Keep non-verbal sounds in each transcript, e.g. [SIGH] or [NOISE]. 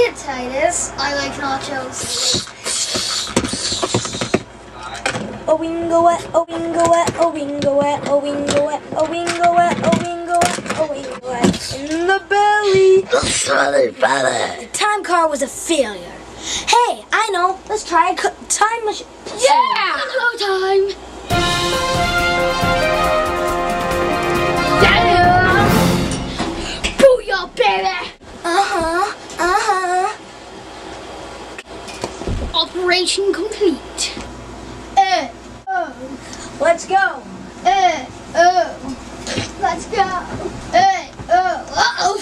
it, Titus. I like nachos. A wingo wet, a wingo wet, a wingo wet, a wingo wet, a wingo wet, a wingo wet, a wingo wet in the belly. Brother, brother. The time car was a failure. Hey, I know. Let's try a time machine. Yeah! Hello time. Operation complete. Uh, oh, Let's go. uh, oh. Let's go. Uh, oh.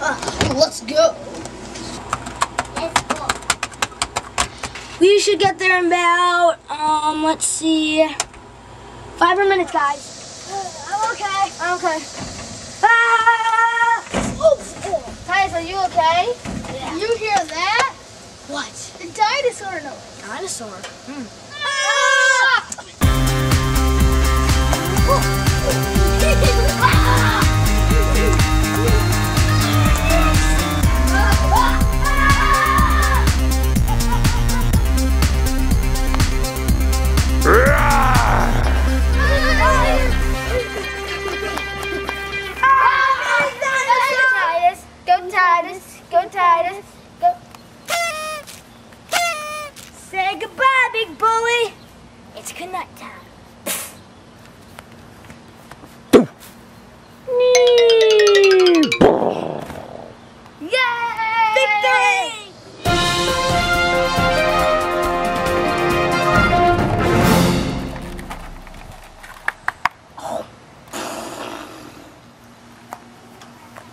Uh, let's go. We should get there in about um. Let's see. Five more minutes, guys. I'm okay. I'm okay. Ah! Oh, are you okay? Yeah. You hear that? What? The dinosaur noise. Dinosaur. Hmm. Big. It's good night time. Yay! Victory!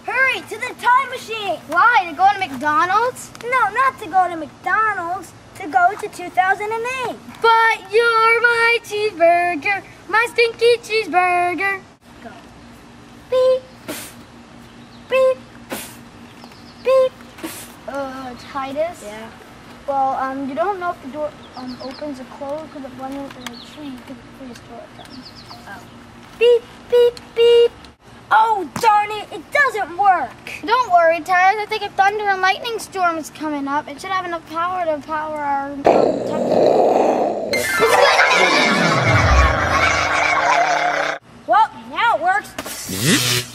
Hurry to the time machine! Why? To go to McDonald's? No, not to go to McDonald's. To go to 2008. But you're my cheeseburger, my stinky cheeseburger. Go. Beep. Beep. Beep. Uh, Titus? Yeah. Well, um, you don't know if the door um opens or closes because it in a tree. You could please throw it down. Beep, beep, beep. Oh, darn it, it doesn't work. Don't worry, Titus. I think a thunder and lightning storm is coming up. It should have enough power to power our. [COUGHS] Well, now it works.